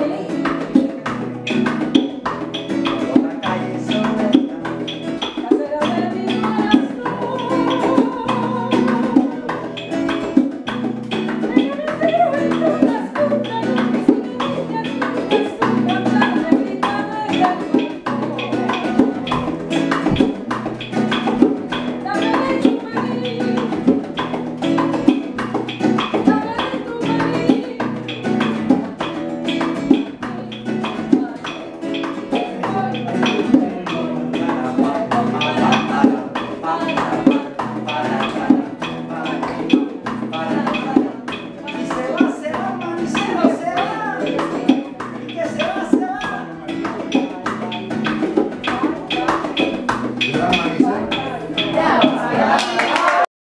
Amém.